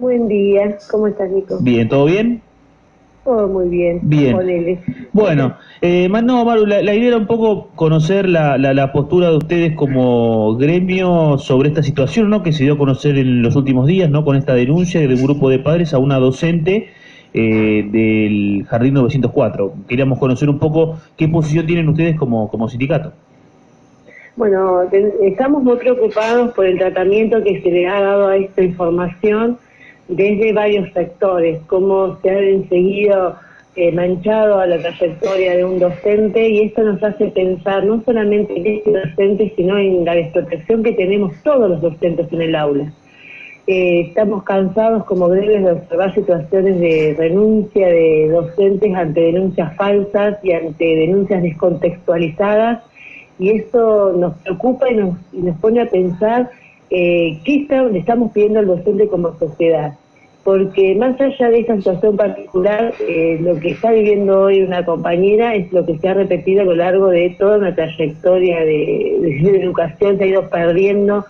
Buen día, ¿cómo estás, Nico? Bien, ¿todo bien? Todo muy bien. Bien. Ponele. Bueno, eh, no, Maru, la, la idea era un poco conocer la, la, la postura de ustedes como gremio sobre esta situación, ¿no? Que se dio a conocer en los últimos días, ¿no? Con esta denuncia de un grupo de padres a una docente eh, del Jardín 904. Queríamos conocer un poco qué posición tienen ustedes como, como sindicato. Bueno, estamos muy preocupados por el tratamiento que se le ha dado a esta información desde varios sectores, cómo se ha enseguido eh, manchado a la trayectoria de un docente y esto nos hace pensar no solamente en este docente, sino en la desprotección que tenemos todos los docentes en el aula. Eh, estamos cansados como breves de observar situaciones de renuncia de docentes ante denuncias falsas y ante denuncias descontextualizadas y esto nos preocupa y nos, y nos pone a pensar eh, qué está- le estamos pidiendo al docente como sociedad. Porque más allá de esta situación particular, eh, lo que está viviendo hoy una compañera es lo que se ha repetido a lo largo de toda una trayectoria de, educación, se ha ido perdiendo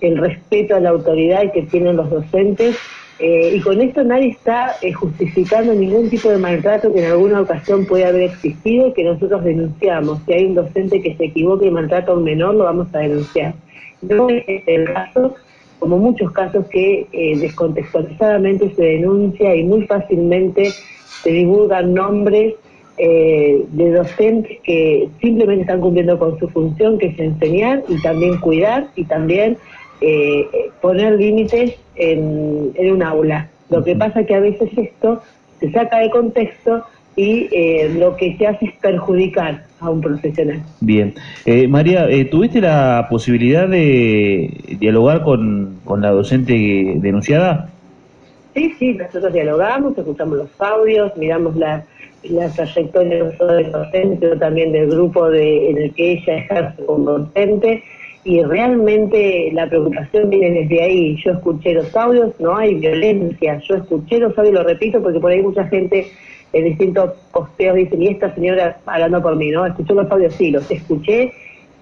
el respeto a la autoridad que tienen los docentes. eh, y con esto nadie está eh, justificando ningún tipo de maltrato que en alguna ocasión puede haber existido y que nosotros denunciamos. Si hay un docente que se equivoca y maltrata a un menor, lo vamos a denunciar. No es el caso, como muchos casos que eh, descontextualizadamente se denuncia y muy fácilmente se divulgan nombres eh, de docentes que simplemente están cumpliendo con su función, que es enseñar y también cuidar y también eh, poner límites en, en un aula. Lo que pasa que a veces esto se saca de contexto y eh, lo que se hace es perjudicar a un profesional. Bien. Eh, María, eh, ¿tuviste la posibilidad de dialogar con, con la docente denunciada? Sí, sí, nosotros dialogamos, escuchamos los audios, miramos la, la trayectoria no solo del docente, pero también del grupo de, en el que ella ejerce como docente, y realmente la preocupación viene desde ahí. Yo escuché los audios, no hay violencia, yo escuché los audios, lo repito, porque por ahí mucha gente en distintos posteos dice, y esta señora hablando por mí, ¿no? Escuché los audios, sí, los escuché,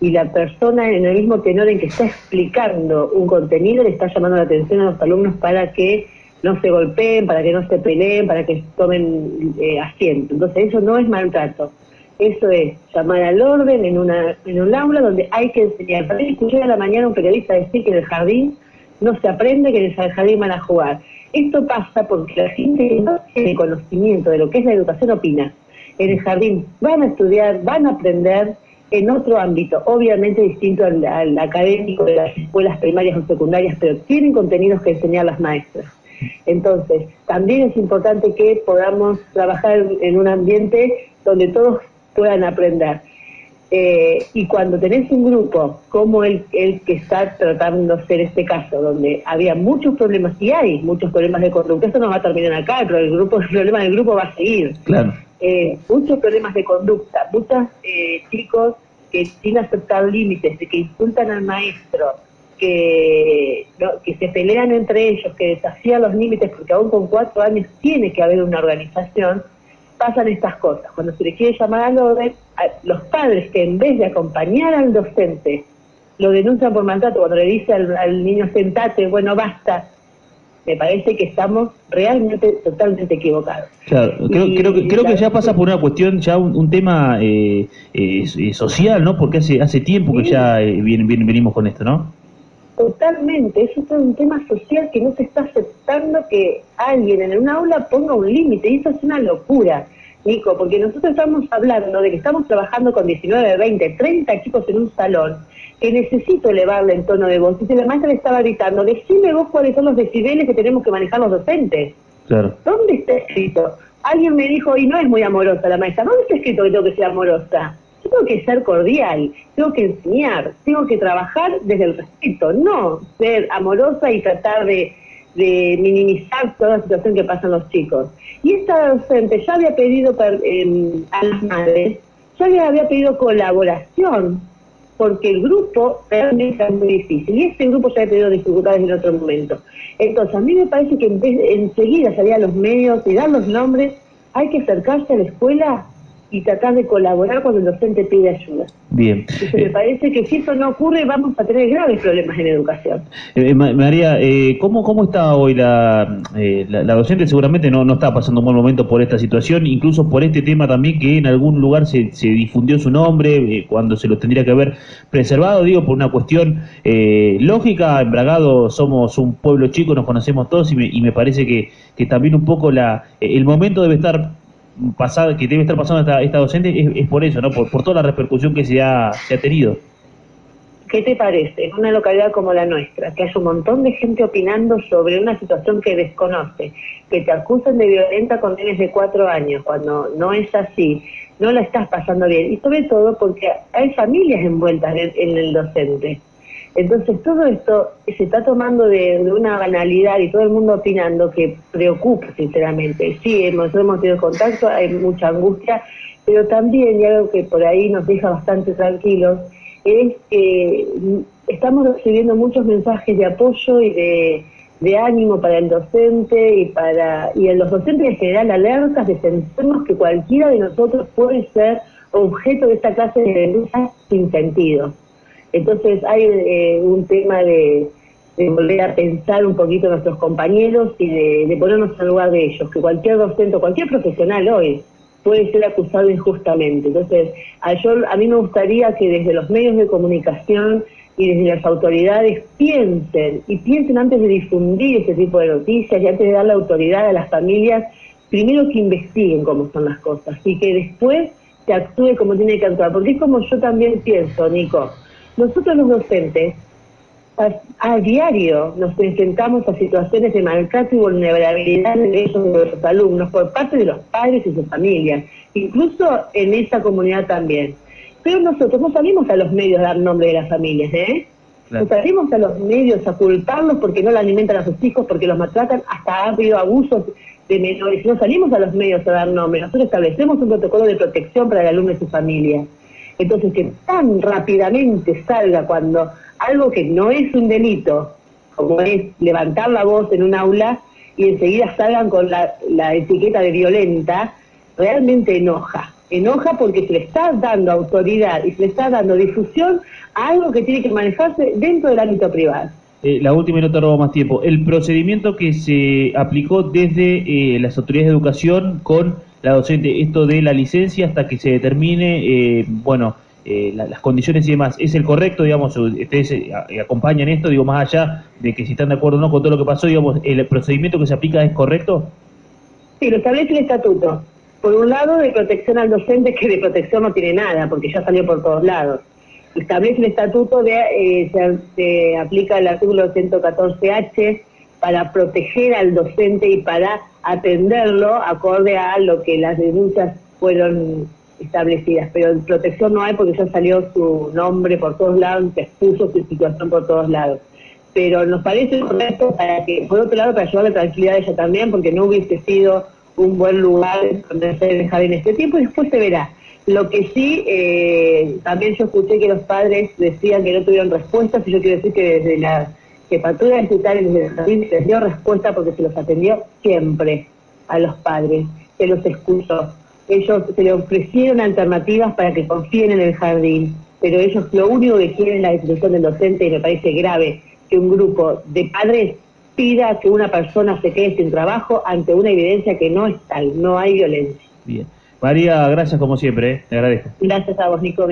y la persona en el mismo tenor en que está explicando un contenido le está llamando la atención a los alumnos para que no se golpeen, para que no se peleen, para que tomen eh, asiento. Entonces eso no es maltrato. Eso es llamar al orden en, una, en un aula donde hay que enseñar. Para escuché a la mañana un periodista decir que en el jardín no se aprende, que en el jardín van a jugar. Esto pasa porque la gente no tiene conocimiento de lo que es la educación opina. En el jardín van a estudiar, van a aprender en otro ámbito, obviamente distinto al, al académico de las escuelas primarias o secundarias, pero tienen contenidos que enseñar las maestras. Entonces, también es importante que podamos trabajar en un ambiente donde todos puedan aprender. Eh, y cuando tenés un grupo como el, el que está tratándose en este caso, donde había muchos problemas, y hay muchos problemas de conducta, eso no va a terminar acá, pero el, grupo, el problema del grupo va a seguir. Claro. Eh, muchos problemas de conducta, muchos eh, chicos que sin aceptar límites, de que insultan al maestro, que, ¿no? que se pelean entre ellos, que desafían los límites, porque aún con cuatro años tiene que haber una organización, pasan estas cosas. Cuando se le quiere llamar al orden, a los padres que en vez de acompañar al docente, lo denuncian por maltrato, cuando le dice al, al niño sentate, bueno, basta, me parece que estamos realmente totalmente equivocados. Claro, creo, Y creo, que, creo que la- ya pasa por una cuestión, ya un, un tema eh, eh, eh, social, ¿no? Porque hace hace tiempo que Sí. ya eh, venimos con esto, ¿no? Totalmente, eso es un tema social que no se está aceptando que alguien en un aula ponga un límite y eso es una locura, Nico, porque nosotros estamos hablando de que estamos trabajando con 19, 20, 30 chicos en un salón que necesito elevarle el tono de voz y si la maestra le estaba gritando, decime vos cuáles son los decibeles que tenemos que manejar los docentes. Claro. ¿Dónde está escrito? Alguien me dijo, y no es muy amorosa la maestra, ¿dónde está escrito que tengo que ser amorosa? Yo tengo que ser cordial, tengo que enseñar, tengo que trabajar desde el respeto, no ser amorosa y tratar de, minimizar toda la situación que pasan los chicos. Y esta docente ya había pedido per- em, a las madres, ya había, había pedido colaboración, porque el grupo realmente es muy difícil. Y este grupo ya ha tenido dificultades en otro momento. Entonces, a mí me parece que en vez enseguida salir a los medios y dar los nombres, hay que acercarse a la escuela y tratar de colaborar cuando el docente pide ayuda. Bien. Entonces, me parece que si eso no ocurre vamos a tener graves problemas en educación. María, ¿cómo, ¿cómo está hoy la, la, docente? Seguramente no, no está pasando un buen momento por esta situación, incluso por este tema también que en algún lugar se, se difundió su nombre cuando se lo tendría que haber preservado, digo, por una cuestión lógica. En Bragado somos un pueblo chico, nos conocemos todos y me, y me parece que, que también un poco la el momento debe estar pasado, que debe estar pasando esta, esta docente es, por eso, ¿no? Por, por toda la repercusión que se ha, se ha tenido. ¿Qué te parece en una localidad como la nuestra, que hay un montón de gente opinando sobre una situación que desconoce, que te acusan de violenta con niños de cuatro años, cuando no es así, no la estás pasando bien? Y sobre todo porque hay familias envueltas en el docente. Entonces todo esto se está tomando de, una banalidad y todo el mundo opinando que preocupa sinceramente. Sí, hemos, hemos tenido contacto, hay mucha angustia, pero también, y algo que por ahí nos deja bastante tranquilos, es que estamos recibiendo muchos mensajes de apoyo y de, ánimo para el docente y para y en los docentes en general alertas de sentirnos que cualquiera de nosotros puede ser objeto de esta clase de denuncias sin sentido. Entonces hay eh, un tema de, volver a pensar un poquito a nuestros compañeros y de, ponernos en lugar de ellos, que cualquier docente o cualquier profesional hoy puede ser acusado injustamente. Entonces, a, yo, a mí me gustaría que desde los medios de comunicación y desde las autoridades piensen, y piensen antes de difundir este tipo de noticias y antes de darle autoridad a las familias, primero que investiguen cómo son las cosas y que después se actúe como tiene que actuar. Porque es como yo también pienso, Nico, nosotros los docentes a, diario nos enfrentamos a situaciones de maltrato y vulnerabilidad de derechos de nuestros alumnos por parte de los padres y sus familias, incluso en esta comunidad también. Pero nosotros no salimos a los medios a dar nombre de las familias, ¿eh? No salimos a los medios a culparlos porque no la alimentan a sus hijos, porque los maltratan, hasta ha habido abusos de menores. No salimos a los medios a dar nombre. Nosotros establecemos un protocolo de protección para el alumno y su familia. Entonces, que tan rápidamente salga cuando algo que no es un delito, como es levantar la voz en un aula, y enseguida salgan con la, etiqueta de violenta, realmente enoja. Enoja porque se le está dando autoridad y se le está dando difusión a algo que tiene que manejarse dentro del ámbito privado. Eh, la última y no te robo más tiempo. El procedimiento que se aplicó desde eh, las autoridades de educación con la docente esto de la licencia hasta que se determine, eh, bueno, eh, las condiciones y demás, ¿es el correcto, digamos, ustedes eh, acompañan esto, digo, más allá de que si están de acuerdo o no con todo lo que pasó, digamos, el procedimiento que se aplica es correcto? Sí, lo establece el estatuto. Por un lado, de protección al docente, que de protección no tiene nada, porque ya salió por todos lados. Establece el estatuto, de, se, se aplica el artículo 114H, para proteger al docente y para atenderlo acorde a lo que las denuncias fueron establecidas. Pero protección no hay porque ya salió su nombre por todos lados, se expuso su situación por todos lados. Pero nos parece correcto para que, por otro lado, para llevar la tranquilidad a ella también, porque no hubiese sido un buen lugar donde se dejar en este tiempo y después se verá. Lo que sí, eh, también yo escuché que los padres decían que no tuvieron respuestas y yo quiero decir que desde la que Patrulla Digital desde el jardín les dio respuesta porque se los atendió siempre a los padres, se los escuchó. Ellos se le ofrecieron alternativas para que confíen en el jardín, pero ellos lo único que quieren es la institución del docente y me parece grave que un grupo de padres pida que una persona se quede sin trabajo ante una evidencia que no es tal, no hay violencia. Bien. María, gracias como siempre, ¿eh? te agradezco. Gracias a vos, Nico.